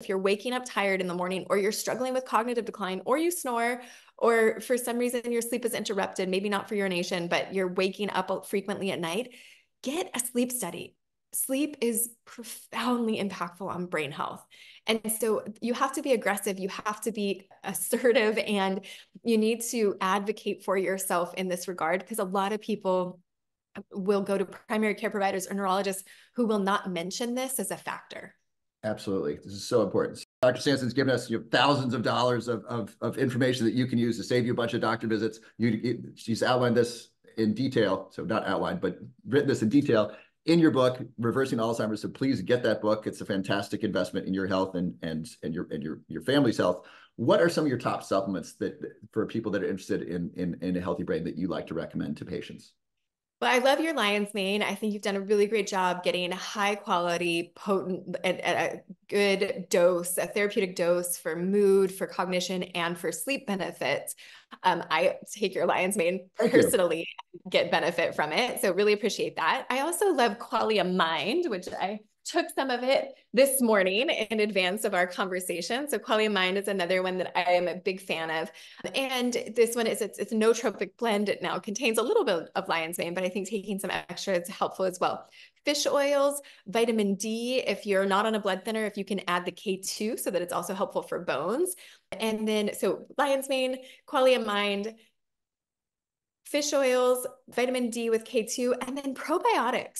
if you're waking up tired in the morning or you're struggling with cognitive decline or you snore or for some reason your sleep is interrupted, maybe not for urination, but you're waking up frequently at night, get a sleep study. Sleep is profoundly impactful on brain health. And so you have to be aggressive, you have to be assertive, and you need to advocate for yourself in this regard because a lot of people will go to primary care providers or neurologists who will not mention this as a factor. Absolutely. This is so important. Dr. Sandison's given us you know, thousands of dollars of, of, of, information that you can use to save you a bunch of doctor visits. You, she's outlined this in detail, so not outlined, but written this in detail in your book, Reversing Alzheimer's. So please get that book. It's a fantastic investment in your health and and and your and your your family's health. What are some of your top supplements that for people that are interested in in, in a healthy brain that you like to recommend to patients? Well, I love your lion's mane. I think you've done a really great job getting a high quality, potent, at, a good dose, a therapeutic dose for mood, for cognition, and for sleep benefits. Um, I take your lion's mane personally, get benefit from it. So really appreciate that. I also love Qualia Mind, which I took some of it this morning in advance of our conversation. So Qualia Mind is another one that I am a big fan of. And this one is it's, it's a nootropic blend. It now contains a little bit of lion's mane, but I think taking some extra is helpful as well. Fish oils, vitamin D, if you're not on a blood thinner, if you can add the K2 so that it's also helpful for bones. And then, so lion's mane, Qualia Mind, fish oils, vitamin D with K2, and then probiotics.